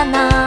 かな